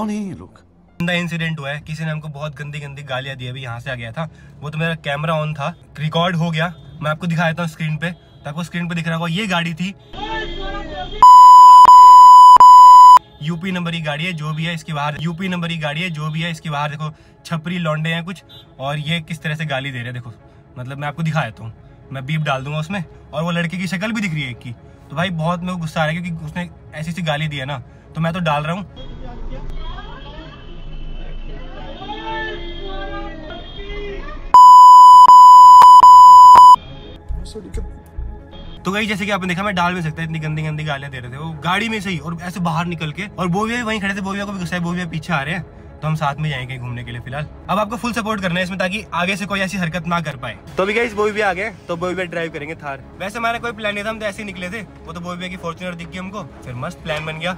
कौन है ये लोग? गंदा इंसिडेंट हुआ है। किसी ने हमको बहुत गंदी गंदी गालियाँ दी अभी यहाँ से आ गया था। वो तो मेरा कैमरा ऑन था। रिकॉर्ड हो गया। मैं आपको दिखा देता हूँ स्क्रीन पे। तो आपको स्क्रीन पे दिख रहा होगा, ये गाड़ी थी। यूपी नंबर की गाड़ी है, जो भी है इसके बाहर। यूपी नंबर की गाड़ी है, जो भी है इसके बाहर। देखो, छपरी लौंडे हैं कुछ। और ये किस तरह से गाली दे रहे हैं, देखो। मतलब मैं आपको दिखा देता हूँ। मैं बीप डाल दूँगा उसमें। और वो लड़के की शक्ल भी दिख रही है एक की। तो भाई, बहुत मेरे को गुस्सा आ रहा है, क्योंकि उसने ऐसी सी गाली दी है ना। तो मैं तो डाल रहा हूँ। तो गई जैसे कि आपने देखा मैं डाल भी सकता इतनी गंदी गंदी गालियाँ दे रहे थे। वो गाड़ी में से ही और ऐसे बाहर निकल के और बोविया वहीं खड़े थे बोविया को भी गुस्सा है बोविया पीछे आ रहे हैं। तो हम साथ में जाएँगे घूमने के लिए फ़िलहाल। अब आपको फुल सपोर्ट करना है इसमें ताकि आगे से कोई ऐसी हरकत ना कर पाए। तो अभी इस बोविया आ गए तो बोविया ड्राइव करेंगे थार। वैसे हमारा कोई प्लान नहीं था हम तो ऐसे ही निकले थे। वो तो बोविया की फॉर्चुनर दिख गई हमको फिर मस्त प्लान बन गया।